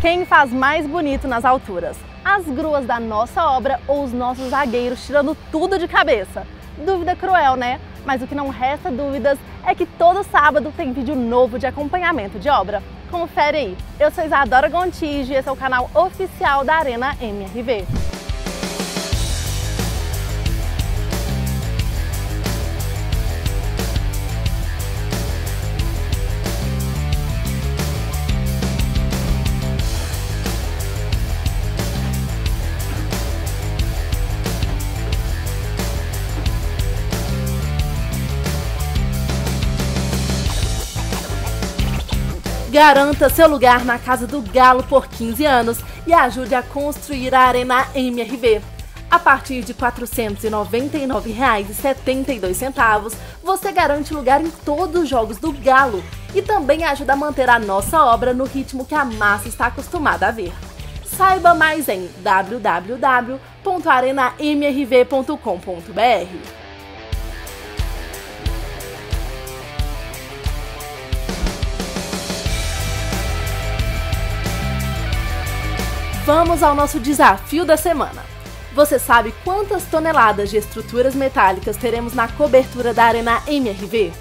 Quem faz mais bonito nas alturas? As gruas da nossa obra ou os nossos zagueiros tirando tudo de cabeça? Dúvida cruel, né? Mas o que não resta dúvidas é que todo sábado tem vídeo novo de acompanhamento de obra. Confere aí. Eu sou Isadora Gontijo e esse é o canal oficial da Arena MRV. Garanta seu lugar na Casa do Galo por 15 anos e ajude a construir a Arena MRV. A partir de R$ 499,72, você garante lugar em todos os jogos do Galo e também ajuda a manter a nossa obra no ritmo que a massa está acostumada a ver. Saiba mais em www.arenamrv.com.br. Vamos ao nosso desafio da semana. Você sabe quantas toneladas de estruturas metálicas teremos na cobertura da Arena MRV?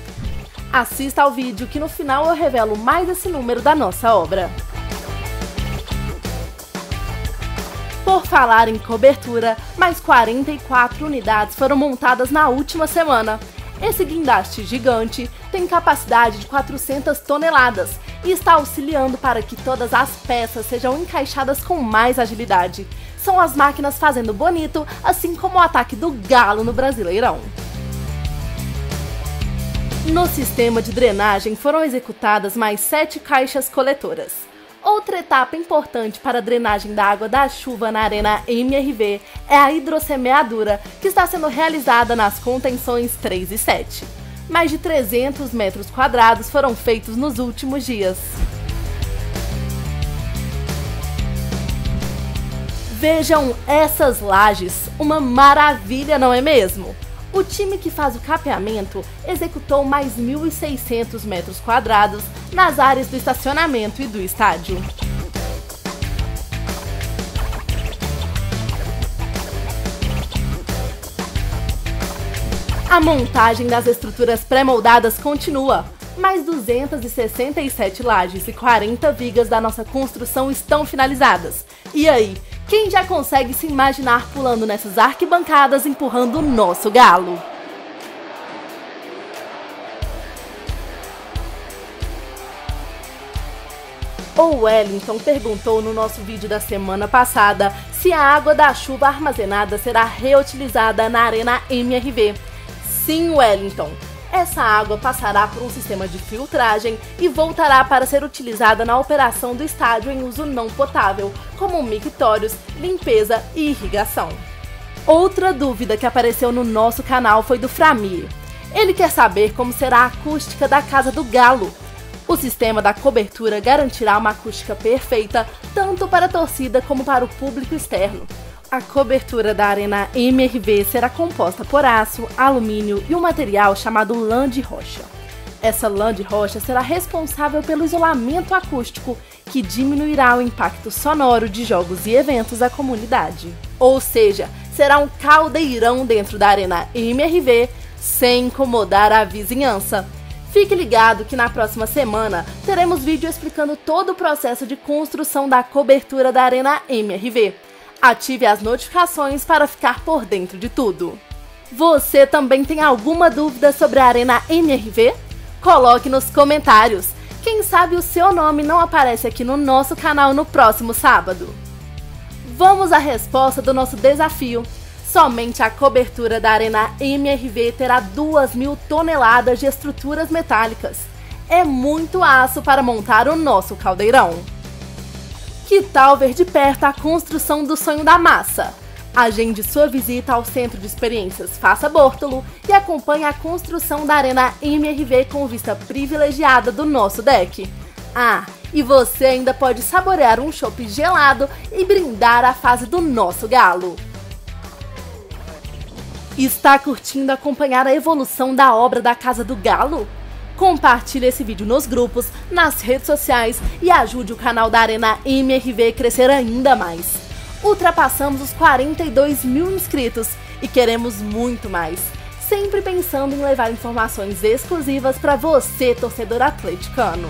Assista ao vídeo que no final eu revelo mais esse número da nossa obra. Por falar em cobertura, mais 44 unidades foram montadas na última semana. Esse guindaste gigante tem capacidade de 400 toneladas e está auxiliando para que todas as peças sejam encaixadas com mais agilidade. São as máquinas fazendo bonito, assim como o ataque do galo no Brasileirão. No sistema de drenagem foram executadas mais sete caixas coletoras. Outra etapa importante para a drenagem da água da chuva na arena MRV é a hidrossemeadura, que está sendo realizada nas contenções 3 e 7 mais de 300 metros quadrados foram feitos nos últimos dias. Vejam essas lajes, uma maravilha, não é mesmo? O time que faz o capeamento executou mais 1.600 metros quadrados nas áreas do estacionamento e do estádio. A montagem das estruturas pré-moldadas continua. Mais 267 lajes e 40 vigas da nossa construção estão finalizadas. E aí, quem já consegue se imaginar pulando nessas arquibancadas empurrando o nosso galo? O Wellington perguntou no nosso vídeo da semana passada se a água da chuva armazenada será reutilizada na Arena MRV. Sim, Wellington. Essa água passará por um sistema de filtragem e voltará para ser utilizada na operação do estádio em uso não potável, como mictórios, limpeza e irrigação. Outra dúvida que apareceu no nosso canal foi do Framir. Ele quer saber como será a acústica da Casa do Galo. O sistema da cobertura garantirá uma acústica perfeita tanto para a torcida como para o público externo. A cobertura da arena MRV será composta por aço, alumínio e um material chamado lã de rocha. Essa lã de rocha será responsável pelo isolamento acústico, que diminuirá o impacto sonoro de jogos e eventos à comunidade. Ou seja, será um caldeirão dentro da arena MRV, sem incomodar a vizinhança. Fique ligado que na próxima semana teremos vídeo explicando todo o processo de construção da cobertura da arena MRV. Ative as notificações para ficar por dentro de tudo. Você também tem alguma dúvida sobre a Arena MRV? Coloque nos comentários. Quem sabe o seu nome não aparece aqui no nosso canal no próximo sábado. Vamos à resposta do nosso desafio. Somente a cobertura da Arena MRV terá 2 mil toneladas de estruturas metálicas. É muito aço para montar o nosso caldeirão. Que tal ver de perto a construção do sonho da massa? Agende sua visita ao Centro de Experiências Faça Bortolo e acompanhe a construção da Arena MRV com vista privilegiada do nosso deck. Ah, e você ainda pode saborear um chopp gelado e brindar a fase do nosso galo. Está curtindo acompanhar a evolução da obra da Casa do Galo? Compartilhe esse vídeo nos grupos, nas redes sociais e ajude o canal da Arena MRV a crescer ainda mais. Ultrapassamos os 42 mil inscritos e queremos muito mais. Sempre pensando em levar informações exclusivas para você, torcedor atleticano.